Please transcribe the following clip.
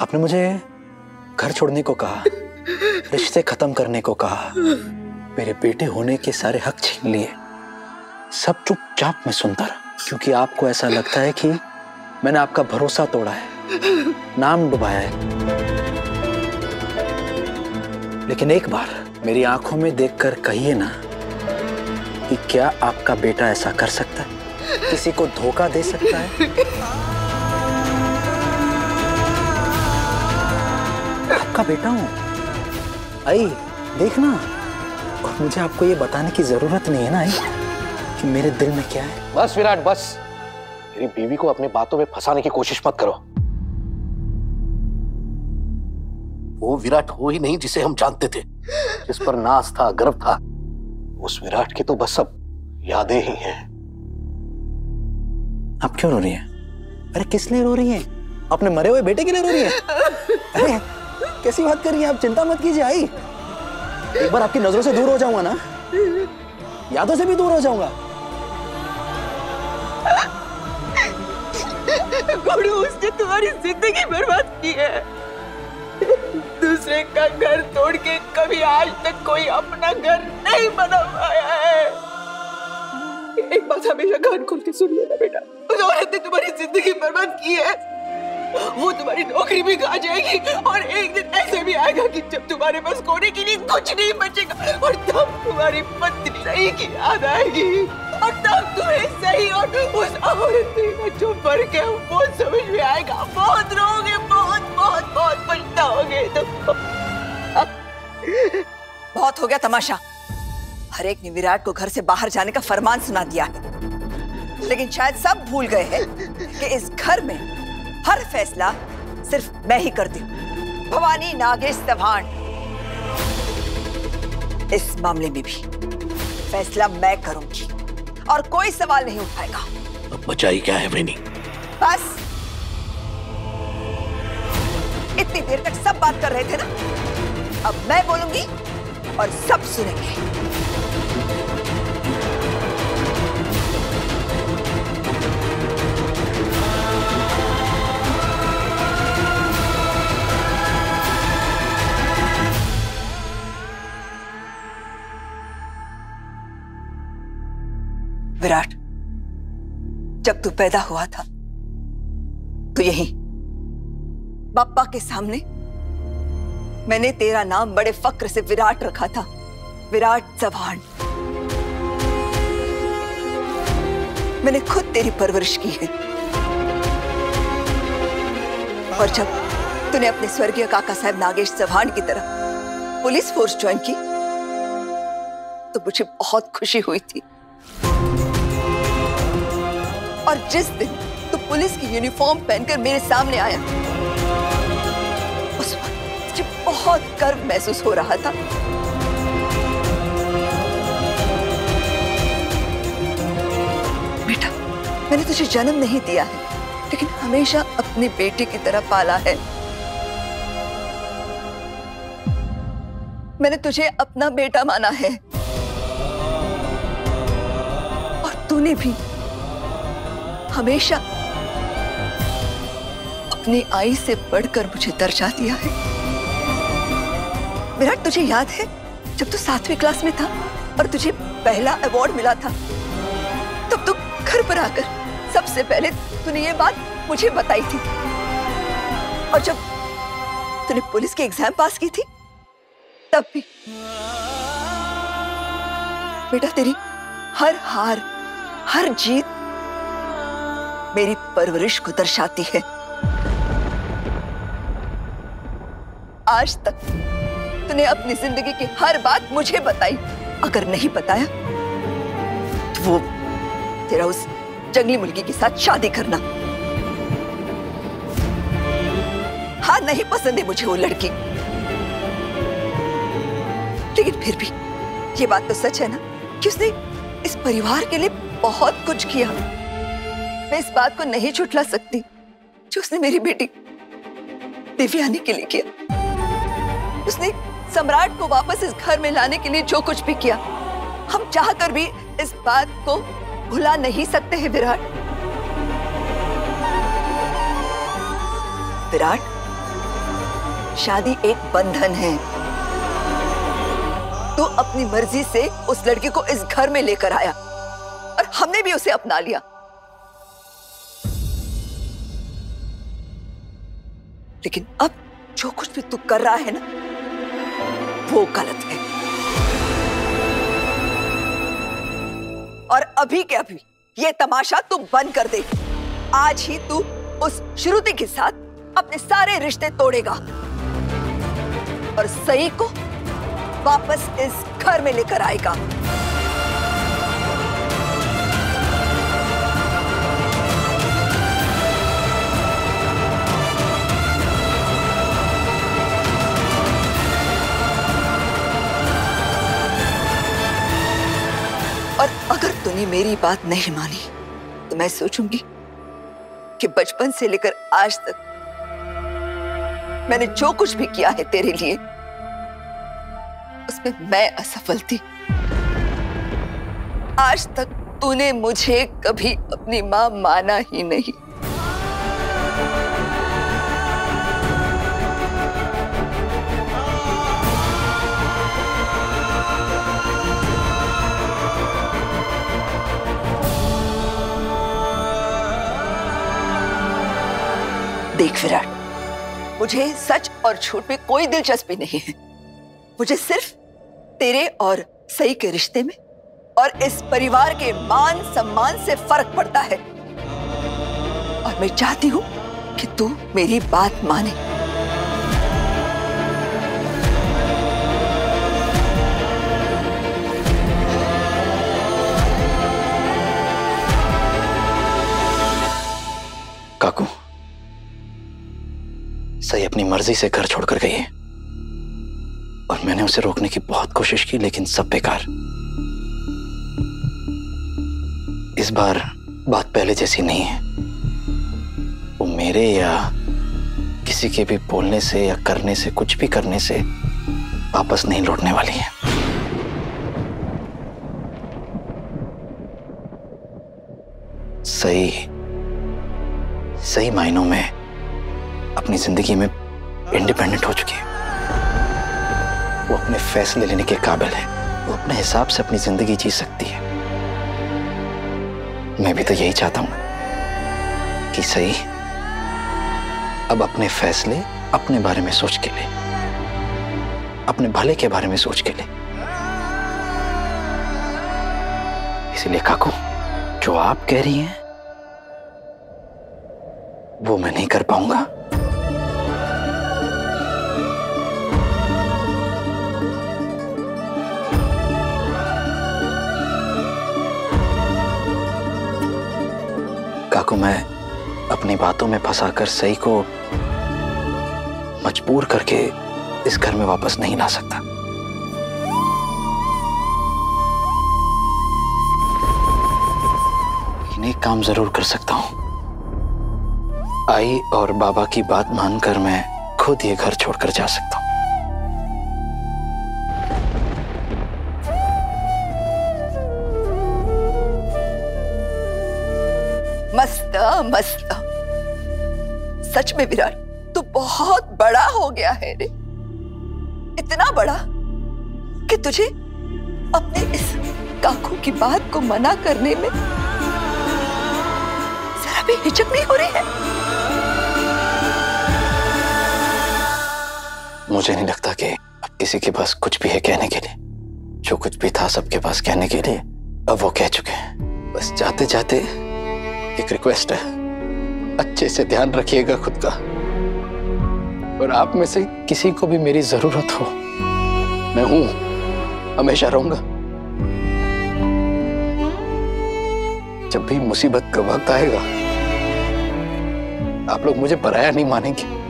आपने मुझे घर छोड़ने को कहा, रिश्ते खत्म करने को कहा, मेरे बेटे होने के सारे हक छीन लिए। सब चुपचाप मैं सुनता रहा, क्योंकि आपको ऐसा लगता है कि मैंने आपका भरोसा तोड़ा है, नाम डुबाया है। लेकिन एक बार मेरी आँखों में देखकर कहिए ना कि क्या आपका बेटा ऐसा कर सकता है? किसी को धोखा दे सकता है? आपका बेटा हूँ। आई देखना। और मुझे आपको ये बताने की ज़रूरत नहीं है ना आई कि मेरे दिल में क्या है। बस विराट बस। मेरी बीवी को अपनी बातों में फंसाने की कोशिश मत करो। वो विराट हो ही नहीं जिसे हम जानते थे। जिस पर नाश था गर्व था। उस विराट की तो बस अब यादें ही हैं। आप क्यों रो रही हैं? अरे किस लिए रो रही हैं? अपने मरे हुए बेटे के लिए रो रही हैं? अरे कैसी बात कर रही हैं आप? चिंता मत कीजिए, आई। एक बार आपकी नज़रों से दूर हो जाऊँगा ना। यादों से भी दूर हो जाऊँगा। उसने तुम्हारी ज़िंदगी बर्बाद की है। दूसरे का घर तोड़ के कभी आज तक कोई अपना घर नहीं बना पाया है। एक बात हमेशा कान खोल के सुन लेना बेटा। उस औरत ने तुम्हारी ज़िंदगी बर्बाद की है। वो तुम्हारी नौकरी भी खा जाएगी और एक दिन ऐसे भी आएगा कि जब तुम्हारे पास कोने के लिए कुछ नहीं बचेगा और तब तुम्हारी पत्नी सही की याद आएगी। और तब तुम्हें सही और उस औरत में जो फ़र्क है, वो समझ में आएगा। बहुत रोगे, बहुत बहुत बहुत पछताओगे तुम। बहुत हो गया तमाशा। हर एक ने विराट को घर से बाहर जाने का फरमान सुना दिया। है लेकिन शायद सब भूल गए हैं कि इस घर में हर फैसला सिर्फ़ मैं ही करती हूँ। भवानी नागेश चौहान इस मामले में भी फैसला मैं करूँगी और कोई सवाल नहीं उठाएगा। अब बचाई क्या है वेनी? बस। इतनी देर तक सब बात कर रहे थे ना? अब मैं बोलूँगी और सब सुनेंगे। विराट, जब तू पैदा हुआ था तो यही पापा के सामने मैंने तेरा नाम बड़े फक्र से विराट रखा था। विराट चौहान मैंने खुद तेरी परवरिश की है। और जब तूने अपने स्वर्गीय काका साहब नागेश चौहान की तरह पुलिस फोर्स ज्वाइन की तो मुझे बहुत खुशी हुई थी। और जिस दिन तू पुलिस की यूनिफॉर्म पहनकर मेरे सामने आया, उस वक्त बहुत गर्व महसूस हो रहा था। बेटा, मैंने तुझे जन्म नहीं दिया है, लेकिन हमेशा अपने बेटे की तरह पाला है। मैंने तुझे अपना बेटा माना है। और तूने भी हमेशा अपनी आई से बढ़कर मुझे दर्जा दिया है। विराट, तुझे याद है जब तू सातवीं क्लास में था और तुझे पहला अवार्ड मिला था? तब तू घर पर आकर सबसे पहले तूने ये बात मुझे बताई थी। और जब तूने पुलिस की एग्ज़ाम पास की थी, तब भी बेटा, तेरी हर हार, हर जीत मेरी परवरिश को दर्शाती है। आज तक तूने अपनी ज़िंदगी की हर बात मुझे बताई। अगर नहीं बताया तो वो तेरा उस जंगली मुर्गी के साथ शादी करना। हाँ नहीं पसंद है मुझे वो लड़की। लेकिन फिर भी, ये बात तो सच है ना, कि उसने इस परिवार के लिए बहुत कुछ किया। मैं इस बात को नहीं छुटला सकती जो उसने मेरी बेटी दिव्यानी के लिए किया। उसने सम्राट को वापस इस घर में लाने के लिए जो कुछ भी किया। हम चाहकर भी इस बात को भुला नहीं सकते हैं, विराट। विराट, शादी एक बंधन है। तू अपनी मर्ज़ी से उस लड़के को इस घर में लेकर आया और हमने भी उसे अपना लिया। लेकिन अब जो कुछ भी तू कर रहा है ना, वो गलत है। और अभी के अभी ये तमाशा तू बंद कर दे। आज ही तू उस श्रुति के साथ अपने सारे रिश्ते तोड़ेगा। और सही को वापस इस घर में लेकर आएगा। तूने मेरी बात नहीं मानी। तो मैं सोचूँगी कि बचपन से लेकर आज तक मैंने जो कुछ भी किया है तेरे लिए, उसमें मैं असफल थी। आज तक तूने मुझे कभी अपनी माँ माना ही नहीं। देख विराट, मुझे सच और झूठ में कोई दिलचस्पी नहीं है। मुझे सिर्फ़ तेरे और सही के रिश्ते में और इस परिवार के मान सम्मान से फ़र्क पड़ता है। और मैं चाहती हूँ कि तू मेरी बात माने। सही अपनी मर्ज़ी से घर छोड़कर गई है। और मैंने उसे रोकने की बहुत कोशिश की, लेकिन सब बेकार। इस बार बात पहले जैसी नहीं है। वो मेरे या किसी के भी बोलने से या करने से, कुछ भी करने से वापस नहीं लौटने वाली है। सही सही मायनों में अपनी ज़िंदगी में इंडिपेंडेंट हो चुकी है। वो अपने फैसले लेने के काबिल है। वो अपने हिसाब से अपनी ज़िंदगी जी सकती है। मैं भी तो यही चाहता हूँ कि सही अब अपने फैसले अपने बारे में सोच के ले। अपने भले के बारे में सोच के ले। इसलिए काकू, जो आप कह रही हैं, वो मैं नहीं कर पाऊँगा। काकू मैं अपनी बातों में फंसाकर सही को मजबूर करके इस घर में वापस नहीं ला सकता। एक काम ज़रूर कर सकता हूँ। आई और बाबा की बात मानकर मैं खुद ये घर छोड़कर जा सकता हूँ। मस्त सच में विराट, तू बहुत बड़ा हो गया है रे। इतना बड़ा कि तुझे अपने इस काकू की बात को मना करने में जरा भी हिचक नहीं हो रही है। मुझे नहीं लगता कि अब किसी के पास कुछ भी है कहने के लिए। जो कुछ भी था सबके पास कहने के लिए, अब वो कह चुके हैं। बस जाते जाते एक रिक्वेस्ट है। अच्छे से ध्यान रखिएगा खुद का। और आप में से किसी को भी मेरी ज़रूरत हो, मैं हूँ, हमेशा रहूँगा। जब भी मुसीबत का वक्त आएगा, आप लोग मुझे पराया नहीं मानेंगे।